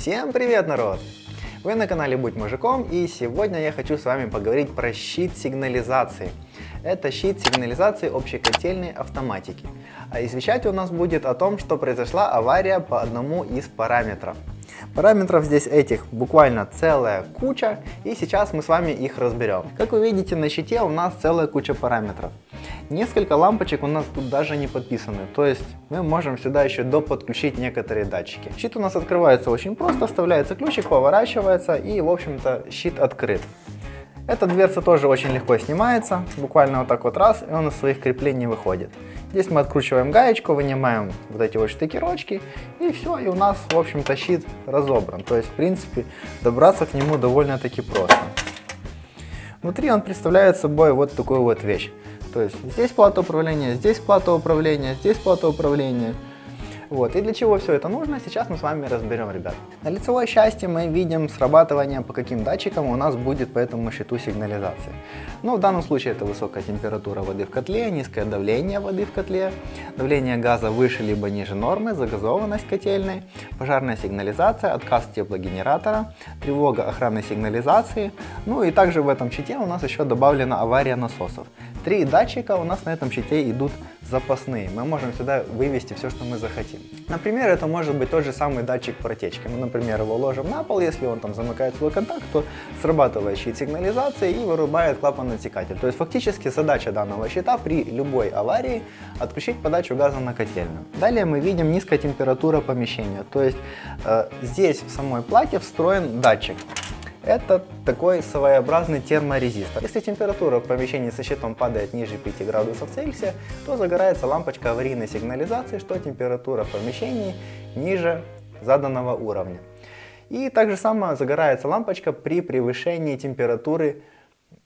Всем привет, народ! Вы на канале Будь Мужиком, и сегодня я хочу с вами поговорить про щит сигнализации. Это щит сигнализации общей котельной автоматики. А извещать у нас будет о том, что произошла авария по одному из параметров. Параметров здесь этих буквально целая куча, и сейчас мы с вами их разберем. Как вы видите на щите у нас целая куча параметров. Несколько лампочек у нас тут даже не подписаны, то есть мы можем сюда еще доподключить некоторые датчики. Щит у нас открывается очень просто, вставляется ключик, поворачивается и в общем-то щит открыт. Эта дверца тоже очень легко снимается, буквально вот так вот раз, и он из своих креплений выходит. Здесь мы откручиваем гаечку, вынимаем вот эти вот штекерочки, и все, и у нас, в общем-то, щит разобран. То есть, в принципе, добраться к нему довольно-таки просто. Внутри он представляет собой вот такую вот вещь. То есть здесь плата управления, здесь плата управления, здесь плата управления. Вот. И для чего все это нужно, сейчас мы с вами разберем, ребят. На лицевой части мы видим срабатывание, по каким датчикам у нас будет по этому счету сигнализации. Ну, в данном случае это высокая температура воды в котле, низкое давление воды в котле, давление газа выше либо ниже нормы, загазованность котельной, пожарная сигнализация, отказ теплогенератора, тревога охранной сигнализации. Ну и также в этом щите у нас еще добавлена авария насосов. Три датчика у нас на этом щите идут запасные. Мы можем сюда вывести все, что мы захотим. Например, это может быть тот же самый датчик протечки. Мы, например, его ложим на пол, если он там замыкает свой контакт, то срабатывает щит сигнализации и вырубает клапан-отсекатель. То есть фактически задача данного щита при любой аварии отключить подачу газа на котельную. Далее мы видим низкая температура помещения. То есть э, здесь в самой плате встроен датчик. Это такой своеобразный терморезистор. Если температура в помещении со щитом падает ниже 5 градусов Цельсия, то загорается лампочка аварийной сигнализации, что температура в помещении ниже заданного уровня. И также само загорается лампочка при превышении температуры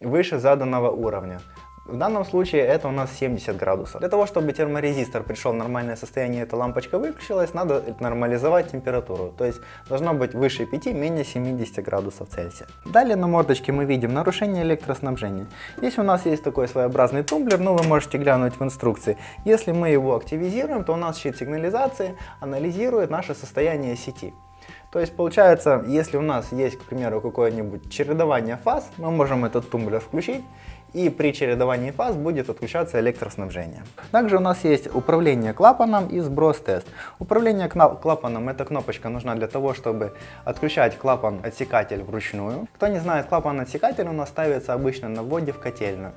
выше заданного уровня. В данном случае это у нас 70 градусов. Для того, чтобы терморезистор пришел в нормальное состояние, эта лампочка выключилась, надо нормализовать температуру. То есть должно быть выше 5, менее 70 градусов Цельсия. Далее на мордочке мы видим нарушение электроснабжения. Здесь у нас есть такой своеобразный тумблер, ну вы можете глянуть в инструкции. Если мы его активизируем, то у нас щит сигнализации анализирует наше состояние сети. То есть получается, если у нас есть, к примеру, какое-нибудь чередование фаз, мы можем этот тумблер включить и при чередовании фаз будет отключаться электроснабжение. Также у нас есть управление клапаном и сброс-тест. Управление клапаном, эта кнопочка нужна для того, чтобы отключать клапан-отсекатель вручную. Кто не знает, клапан-отсекатель у нас ставится обычно на вводе в котельную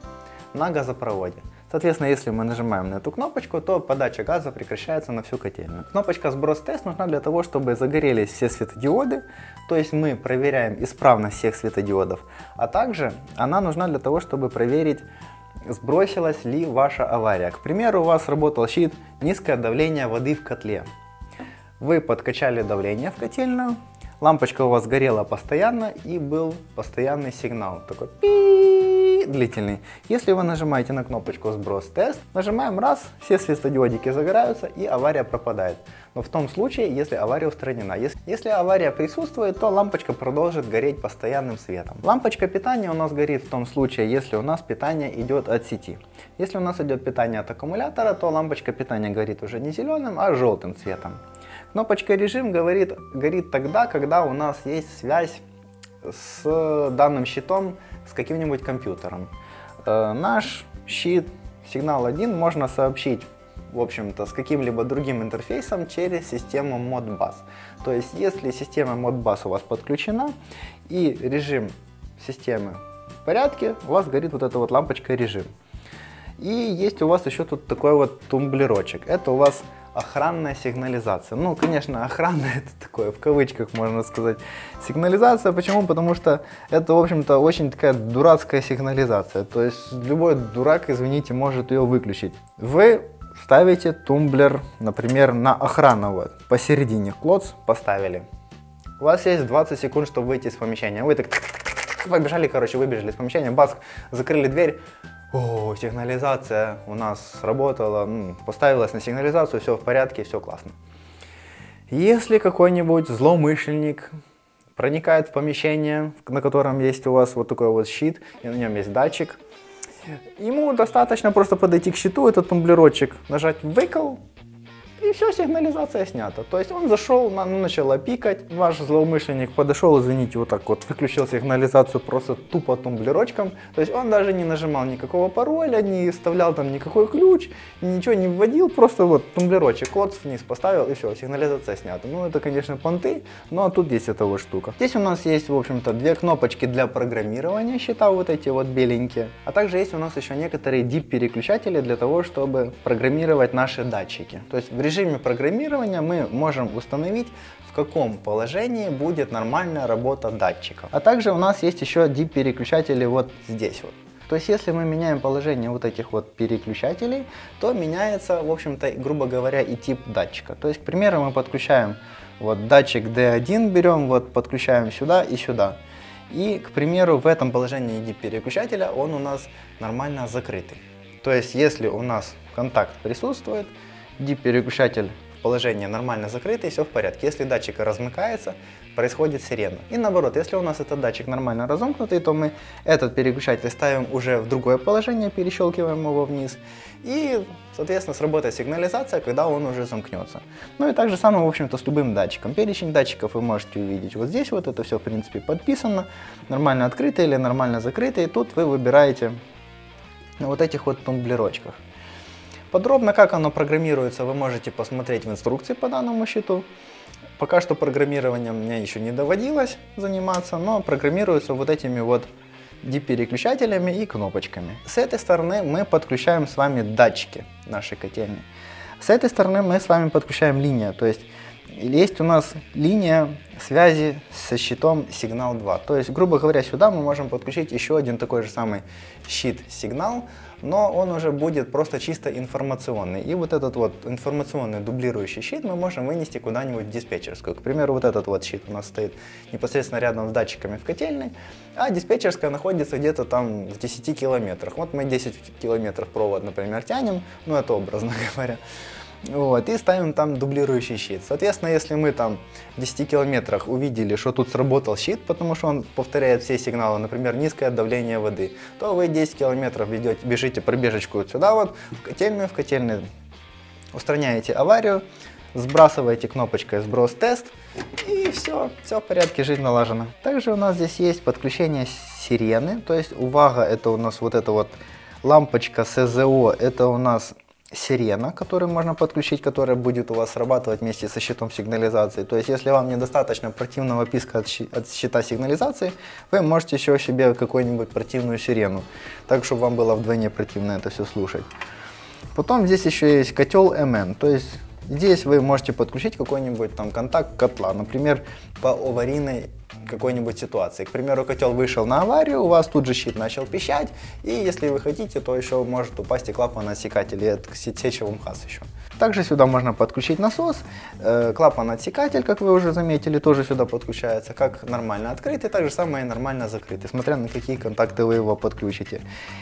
на газопроводе. Соответственно, если мы нажимаем на эту кнопочку, то подача газа прекращается на всю котельную. Кнопочка сброс тест нужна для того, чтобы загорелись все светодиоды, то есть мы проверяем исправность всех светодиодов, а также она нужна для того, чтобы проверить, сбросилась ли ваша авария. К примеру, у вас работал щит низкое давление воды в котле. Вы подкачали давление в котельную, лампочка у вас горела постоянно и был постоянный сигнал, такой пи длительный. Если вы нажимаете на кнопочку «Сброс тест», нажимаем раз, все светодиодики загораются и авария пропадает. Но в том случае, если авария устранена. Если, если авария присутствует, то лампочка продолжит гореть постоянным светом. Лампочка питания у нас горит в том случае, если у нас питание идет от сети. Если у нас идет питание от аккумулятора, то лампочка питания горит уже не зеленым, а желтым цветом. Кнопочка режим говорит, горит тогда, когда у нас есть связь с данным щитом с каким-нибудь компьютером. Э, наш щит сигнал 1 можно сообщить в общем-то, с каким-либо другим интерфейсом через систему Modbus. То есть, если система Modbus у вас подключена и режим системы в порядке, у вас горит вот эта вот лампочка режим. И есть у вас еще тут такой вот тумблерочек. Это у вас охранная сигнализация. Ну, конечно, охрана это такое, в кавычках можно сказать, сигнализация. Почему? Потому что это, в общем-то, очень такая дурацкая сигнализация. То есть любой дурак, извините, может ее выключить. Вы ставите тумблер, например, на охрану, вот, посередине, клоц поставили. У вас есть 20 секунд, чтобы выйти из помещения. Вы так побежали, короче, выбежали из помещения, бац, закрыли дверь, о, сигнализация у нас сработала, ну, поставилась на сигнализацию, все в порядке, все классно. Если какой-нибудь злоумышленник проникает в помещение, на котором есть у вас вот такой вот щит, и на нем есть датчик, ему достаточно просто подойти к щиту, этот тумблерочек, нажать выкол, и все, сигнализация снята. То есть он зашел, ну, начала пикать, ваш злоумышленник подошел, извините, вот так вот выключил сигнализацию просто тупо тумблерочком. То есть он даже не нажимал никакого пароля, не вставлял там никакой ключ, ничего не вводил, просто вот тумблерочек, код вниз поставил и все, сигнализация снята. Ну это, конечно, понты, но тут есть эта вот штука. Здесь у нас есть, в общем-то, две кнопочки для программирования счета, вот эти вот беленькие. А также есть у нас еще некоторые DIP-переключатели для того, чтобы программировать наши датчики. То есть в режиме программирования мы можем установить, в каком положении будет нормальная работа датчика. А также у нас есть еще DIP-переключатели вот здесь вот. То есть если мы меняем положение вот этих вот переключателей, то меняется, в общем-то, грубо говоря, и тип датчика. То есть, к примеру, мы подключаем вот датчик D1 берем, вот подключаем сюда и сюда. И, к примеру, в этом положении DIP переключателя он у нас нормально закрытый. То есть, если у нас контакт присутствует, DIP переключатель в положении нормально закрытый, все в порядке. Если датчик размыкается, происходит сирена. И наоборот, если у нас этот датчик нормально разомкнутый, то мы этот переключатель ставим уже в другое положение, перещелкиваем его вниз. И, соответственно, сработает сигнализация, когда он уже замкнется. Ну и так же самое, в общем-то, с любым датчиком. Перечень датчиков вы можете увидеть вот здесь вот, это все, в принципе, подписано. Нормально открытый или нормально закрытый. Тут вы выбираете на вот этих вот тумблерочках. Подробно, как оно программируется, вы можете посмотреть в инструкции по данному счету. Пока что программированием мне еще не доводилось заниматься, но программируется вот этими вот DIP-переключателями и кнопочками. С этой стороны мы подключаем с вами датчики нашей котельной. С этой стороны мы с вами подключаем линию, то есть есть у нас линия связи со щитом сигнал 2. То есть, грубо говоря, сюда мы можем подключить еще один такой же самый щит-сигнал, но он уже будет просто чисто информационный. И вот этот вот информационный дублирующий щит мы можем вынести куда-нибудь в диспетчерскую. К примеру, вот этот вот щит у нас стоит непосредственно рядом с датчиками в котельной, а диспетчерская находится где-то там в 10 километрах. Вот мы 10 километров провод, например, тянем, ну это образно говоря. Вот, и ставим там дублирующий щит. Соответственно, если мы там в 10 километрах увидели, что тут сработал щит, потому что он повторяет все сигналы, например, низкое давление воды, то вы 10 километров ведете, бежите пробежечку вот сюда вот, в котельную, в котельную устраняете аварию, сбрасываете кнопочкой сброс тест, и все, все в порядке, жизнь налажена. Также у нас здесь есть подключение сирены, то есть увага, это у нас вот эта вот лампочка СЗО, это у нас сирена, которую можно подключить, которая будет у вас срабатывать вместе со щитом сигнализации. То есть, если вам недостаточно противного писка от, щи щита сигнализации, вы можете еще себе какую-нибудь противную сирену, так, чтобы вам было вдвойне противно это все слушать. Потом здесь еще есть котел МН, то есть здесь вы можете подключить какой-нибудь там контакт котла, например, по аварийной какой-нибудь ситуации. К примеру, котел вышел на аварию, у вас тут же щит начал пищать, и если вы хотите, то еще может упасть и клапан отсекатель, и это сечевый МХАС еще. Также сюда можно подключить насос, э, клапан-отсекатель, как вы уже заметили, тоже сюда подключается, как нормально открытый, так же самое и нормально закрытый, смотря на какие контакты вы его подключите.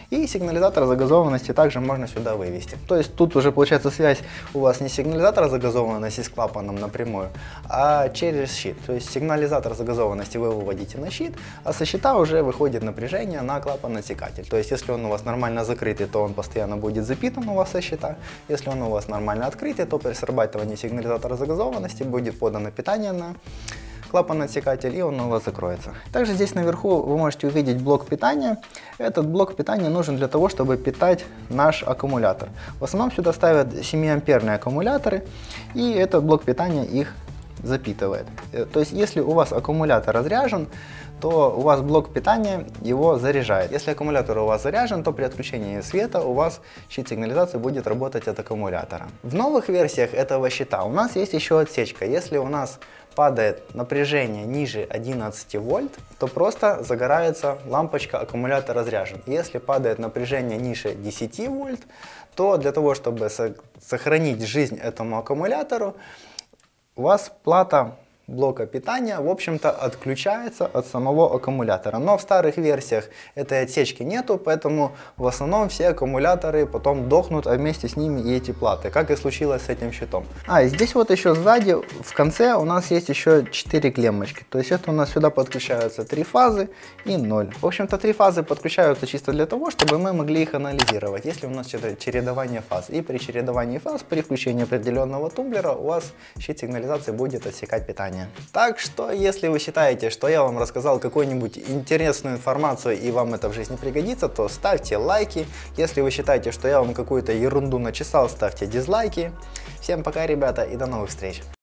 И сигнализатор загазованности также можно сюда вывести. То есть тут уже получается связь у вас не сигнализатора загазованности с клапаном напрямую, а через щит. То есть сигнализатор загазованности вы выводите на щит, а со щита уже выходит напряжение на клапан-отсекатель. То есть если он у вас нормально закрытый, то он постоянно будет запитан у вас со щита. Если он у вас нормально нормальное открытие, то при срабатывании сигнализатора загазованности будет подано питание на клапан-отсекатель, и он у вас закроется. Также здесь наверху вы можете увидеть блок питания. Этот блок питания нужен для того, чтобы питать наш аккумулятор. В основном сюда ставят 7-амперные аккумуляторы, и этот блок питания их запитывает. Э, то есть, если у вас аккумулятор разряжен, то у вас блок питания его заряжает. Если аккумулятор у вас заряжен, то при отключении света у вас щит сигнализации будет работать от аккумулятора. В новых версиях этого щита у нас есть еще отсечка. Если у нас падает напряжение ниже 11 вольт, то просто загорается лампочка аккумулятор разряжен. Если падает напряжение ниже 10 вольт, то для того, чтобы сохранить жизнь этому аккумулятору, у вас плата блока питания, в общем-то, отключается от самого аккумулятора. Но в старых версиях этой отсечки нету, поэтому в основном все аккумуляторы потом дохнут, а вместе с ними и эти платы, как и случилось с этим щитом. А, и здесь вот еще сзади, в конце у нас есть еще 4 клеммочки. То есть это у нас сюда подключаются 3 фазы и 0. В общем-то, 3 фазы подключаются чисто для того, чтобы мы могли их анализировать, если у нас чередование фаз. И при чередовании фаз, при включении определенного тумблера, у вас щит сигнализации будет отсекать питание. Так что, если вы считаете, что я вам рассказал какую-нибудь интересную информацию и вам это в жизни пригодится, то ставьте лайки. Если вы считаете, что я вам какую-то ерунду начесал, ставьте дизлайки. Всем пока, ребята, и до новых встреч!